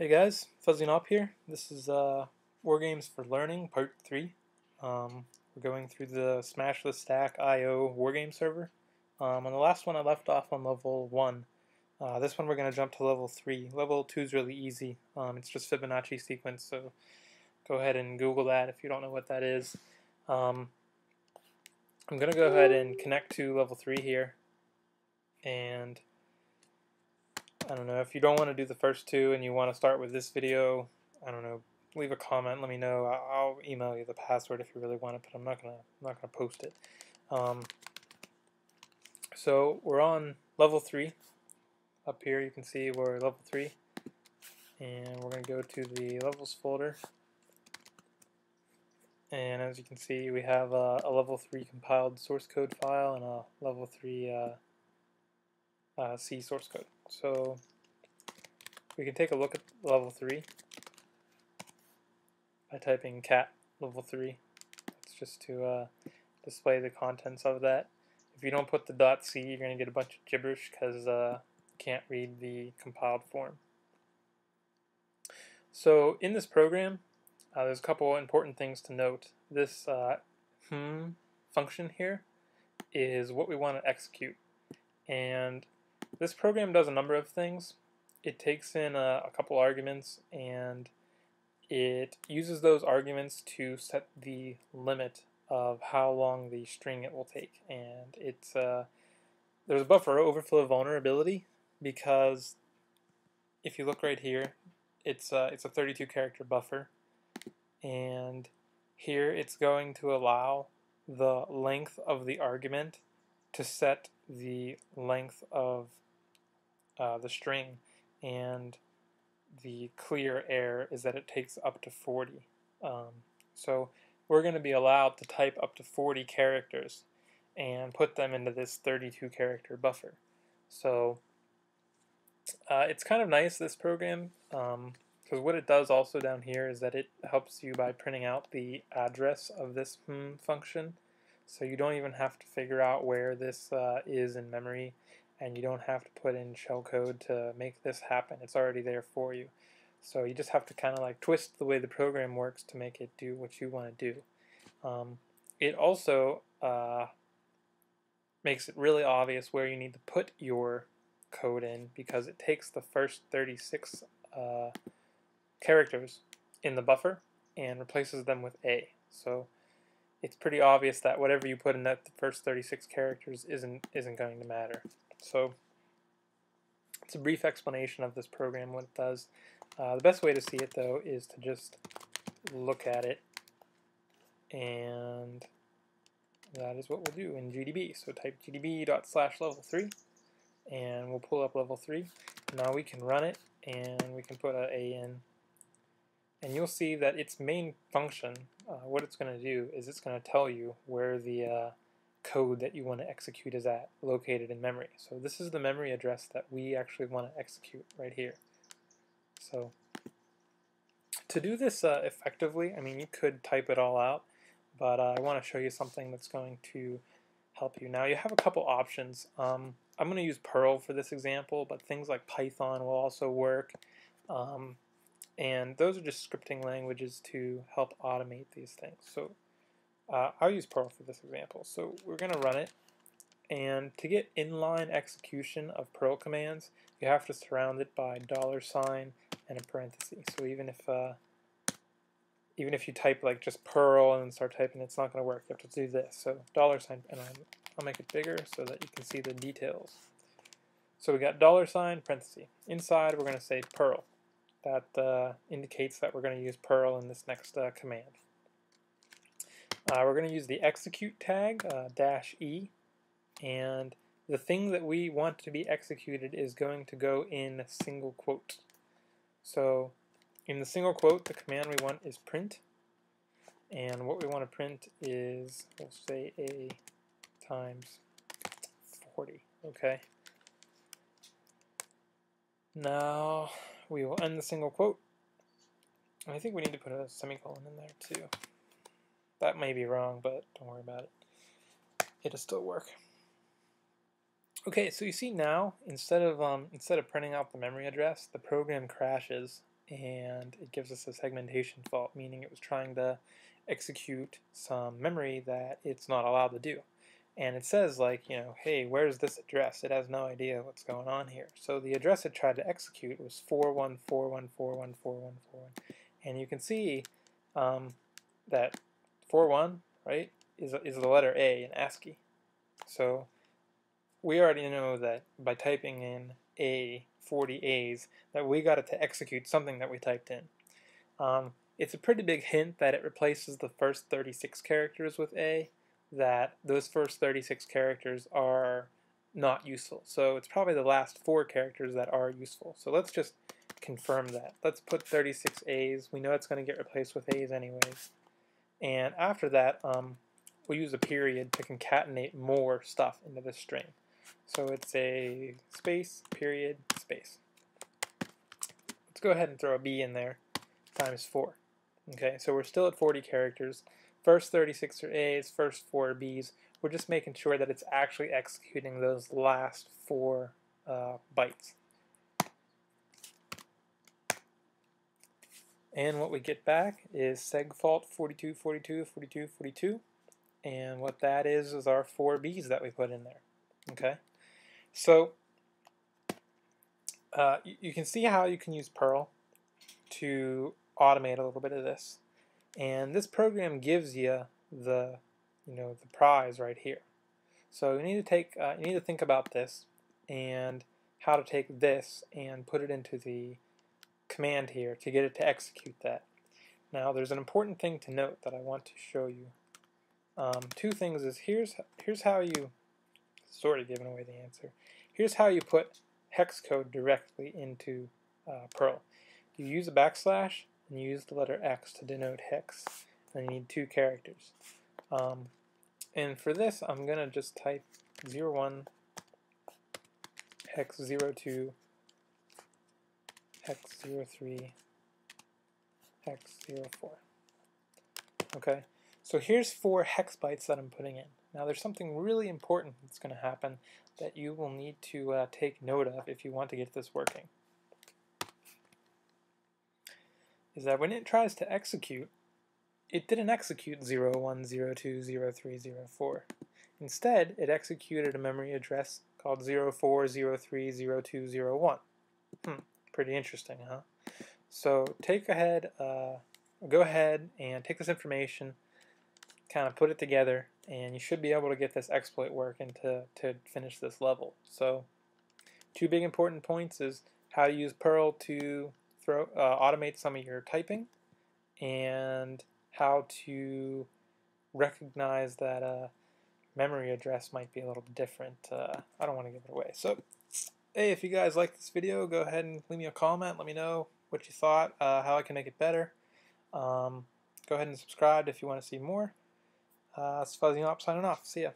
Hey guys, Fuzzy Nop here. This is uh, War Games for Learning Part 3. Um, we're going through the Smash the Stack IO Wargame server. Um, on the last one I left off on level 1. Uh, this one we're going to jump to level 3. Level 2 is really easy. Um, it's just Fibonacci sequence, so go ahead and Google that if you don't know what that is. Um, I'm going to go ahead and connect to level 3 here. And I don't know, if you don't want to do the first two and you want to start with this video, I don't know, leave a comment, let me know. I'll email you the password if you really want it, but I'm not gonna I'm not gonna post it. Um, so we're on level three. Up here you can see we're level three, and we're gonna go to the levels folder. And as you can see, we have a, a level three compiled source code file and a level three uh, uh, C source code. So we can take a look at level 3 by typing cat level 3. It's just to uh, display the contents of that. If you don't put the dot .c, you're going to get a bunch of gibberish because uh, you can't read the compiled form. So in this program, uh, there's a couple important things to note. This uh, hmm function here is what we want to execute. And this program does a number of things. It takes in a, a couple arguments and it uses those arguments to set the limit of how long the string it will take. And it's uh, there's a buffer overflow vulnerability because if you look right here, it's uh, it's a 32 character buffer, and here it's going to allow the length of the argument to set the length of uh, the string and the clear error is that it takes up to 40. Um, so we're going to be allowed to type up to 40 characters and put them into this 32 character buffer. So uh, it's kind of nice this program because um, what it does also down here is that it helps you by printing out the address of this hmm function so you don't even have to figure out where this uh, is in memory and you don't have to put in shellcode to make this happen. It's already there for you. So you just have to kind of like twist the way the program works to make it do what you want to do. Um, it also uh, makes it really obvious where you need to put your code in because it takes the first 36 uh, characters in the buffer and replaces them with A. So it's pretty obvious that whatever you put in that first 36 characters isn't isn't going to matter. So it's a brief explanation of this program, what it does. Uh, the best way to see it, though, is to just look at it, and that is what we'll do in GDB. So type gdb dot slash level 3, and we'll pull up level 3. Now we can run it, and we can put a A in, and you'll see that its main function, uh, what it's going to do is it's going to tell you where the uh, code that you want to execute is at, located in memory. So this is the memory address that we actually want to execute right here. So to do this uh, effectively, I mean, you could type it all out, but uh, I want to show you something that's going to help you. Now you have a couple options. Um, I'm going to use Perl for this example, but things like Python will also work. Um, and those are just scripting languages to help automate these things. So uh, I'll use Perl for this example. So we're going to run it. And to get inline execution of Perl commands, you have to surround it by dollar sign and a parenthesis. So even if uh, even if you type like just Perl and then start typing, it's not going to work. You have to do this. So dollar sign, and I'll make it bigger so that you can see the details. So we got dollar sign, parenthesis. Inside, we're going to say Perl. That uh, indicates that we're going to use Perl in this next uh, command. Uh, we're going to use the execute tag, uh, dash E, and the thing that we want to be executed is going to go in single quote. So in the single quote, the command we want is print, and what we want to print is, we'll say A times 40, okay? Now we will end the single quote. I think we need to put a semicolon in there too. That may be wrong, but don't worry about it. It'll still work. Okay, so you see now, instead of um, instead of printing out the memory address, the program crashes and it gives us a segmentation fault, meaning it was trying to execute some memory that it's not allowed to do. And it says like, you know, hey, where's this address? It has no idea what's going on here. So the address it tried to execute was 4141414141. And you can see um, that 41, right, is, is the letter A in ASCII. So we already know that by typing in A, 40 A's, that we got it to execute something that we typed in. Um, it's a pretty big hint that it replaces the first 36 characters with A, that those first 36 characters are not useful. So it's probably the last four characters that are useful. So let's just confirm that. Let's put 36 A's. We know it's going to get replaced with A's anyways. And after that, um, we'll use a period to concatenate more stuff into the string. So it's a space, period, space. Let's go ahead and throw a B in there times 4. Okay, so we're still at 40 characters. First 36 are A's, first 4 are B's. We're just making sure that it's actually executing those last four uh, bytes. And what we get back is segfault 42, 42, 42, 42. And what that is is our four B's that we put in there. Okay, so uh, you can see how you can use Perl to automate a little bit of this. And this program gives you the, you know, the prize right here. So you need to take, uh, you need to think about this and how to take this and put it into the command here to get it to execute that. Now there's an important thing to note that I want to show you. Um, two things is here's here's how you sort of giving away the answer. Here's how you put hex code directly into uh, Perl. You use a backslash and you use the letter X to denote hex. And you need two characters. Um, and for this, I'm going to just type 01 hex 02 hex 03 hex 04. Okay, so here's four hex bytes that I'm putting in. Now there's something really important that's going to happen that you will need to uh, take note of if you want to get this working. Is that when it tries to execute, it didn't execute 01020304. Instead, it executed a memory address called 04030201. Hmm, pretty interesting, huh? So take ahead, uh, go ahead and take this information, kind of put it together, and you should be able to get this exploit working to, to finish this level. So two big important points is how to use Perl to uh, automate some of your typing and how to recognize that a uh, memory address might be a little different. Uh, I don't want to give it away. So, hey, if you guys like this video, go ahead and leave me a comment. Let me know what you thought, uh, how I can make it better. Um, go ahead and subscribe if you want to see more. Uh, it's Fuzzy Mop signing off. See ya.